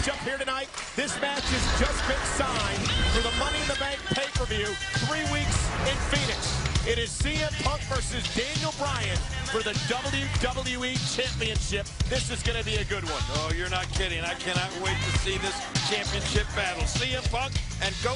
matchup here tonight. This match has just been signed for the Money in the Bank pay-per-view three weeks in Phoenix. It is CM Punk versus Daniel Bryan for the WWE Championship. This is going to be a good one. Oh, you're not kidding. I cannot wait to see this championship battle. CM Punk and Go.